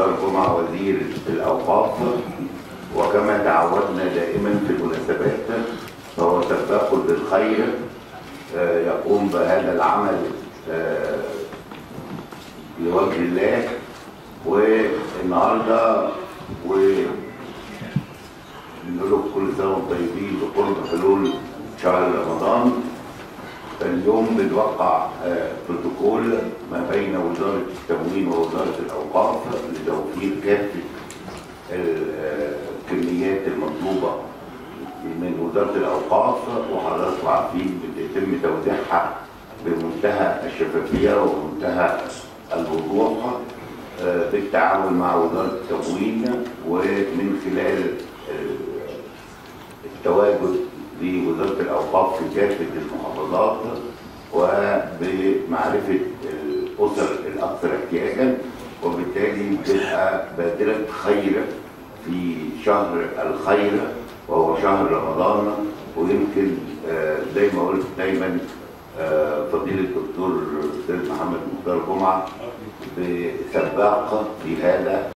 مختار جمعة وزير الأوقاف وكما تعودنا دائما في المناسبات فهو سباق بالخير آه، يقوم بهذا العمل آه، لوجه الله. والنهاردة و بنقول لكم كل سنة وأنتم طيبين بقرب حلول شهر رمضان. فاليوم بنوقع بروتوكول ما بين وزارة التموين ووزارة الأوقاف لتوفير كافة الكميات المطلوبة من وزارة الأوقاف وحضراتكم عارفين بيتم توزيعها بمنتهى الشفافية ومنتهى الوضوح آه، بالتعاون مع وزارة التموين ومن خلال آه، التواجد لوزارة الأوقاف في كافة المحافظات وبمعرفه الأسر الأكثر احتياجا وبالتالي بتبقى بادرة خير في شهر الخير وهو شهر رمضان. ويمكن آه، زي ما قلت دايما آه، فضيلة الدكتور الاستاذ محمد مختار جمعة بسباق في هذا